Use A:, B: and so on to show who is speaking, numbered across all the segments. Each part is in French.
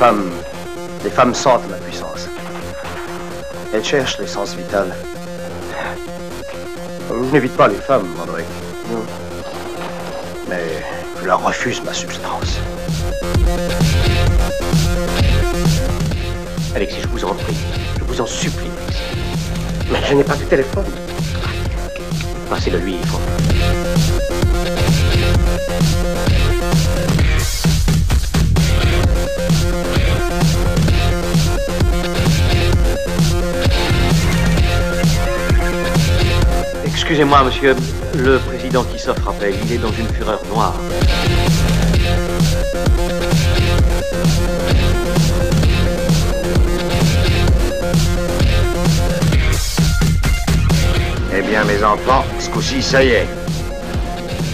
A: Les femmes, les femmes sentent ma puissance. Elles cherchent l'essence vitale. Je n'évite pas les femmes, Mandrake. Non. Mais je leur refuse ma substance.
B: Alexis, je vous en prie. Je vous en supplie.
A: Mais je n'ai pas de téléphone.
B: Passez-le lui, il Excusez-moi, monsieur. Le président qui s'offre rappelle, il est dans une fureur noire.
C: Eh bien, mes enfants, ce coup-ci, ça y est.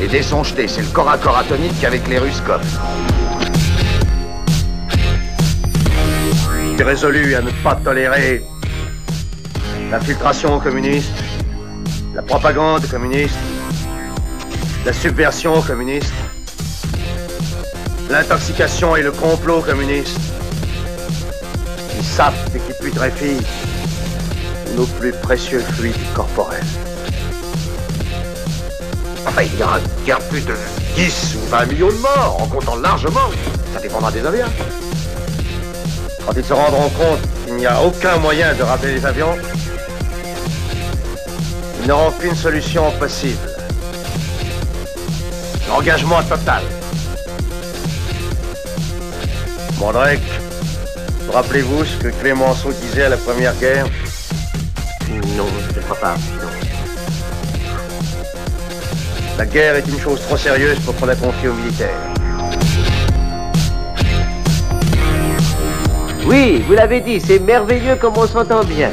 C: Les dés sont jetés, c'est le corps à corps atomique avec les Ruskov.
A: Résolu à ne pas tolérer l'infiltration communiste, la propagande communiste, la subversion communiste, l'intoxication et le complot communiste, qui sapent et qui putréfient nos plus précieux fluides corporels.
C: Enfin, il y aura plus de 10 ou 20 millions de morts, en comptant largement. Ça dépendra des avions.
A: Quand ils se rendront compte qu'il n'y a aucun moyen de rappeler les avions, ils n'auront qu'une solution possible. L'engagement total. Mandrake, rappelez-vous ce que Clémenceau disait à la Première Guerre?
B: Non, je ne crois pas. Non.
A: La guerre est une chose trop sérieuse pour qu'on la confie aux militaires.
D: Oui, vous l'avez dit, c'est merveilleux comme on s'entend bien.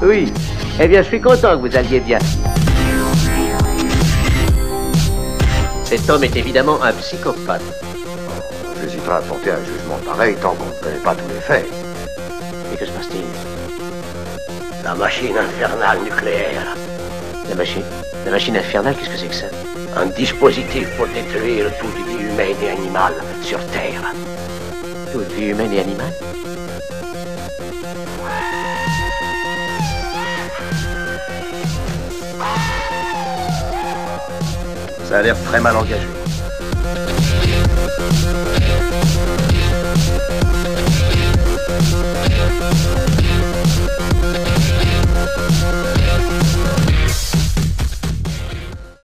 D: Oui. Eh bien, je suis content que vous alliez bien. Cet homme est évidemment un psychopathe.
C: J'hésiterai à porter un jugement pareil tant qu'on ne connaît pas tous les faits.
B: Et que se passe-t-il?
A: La machine infernale nucléaire.
B: La machine La machine infernale, qu'est-ce que c'est que ça?
A: Un dispositif pour détruire toute vie humaine et animale sur Terre.
B: Toute vie humaine et animale?
A: Ça a l'air très mal engagé.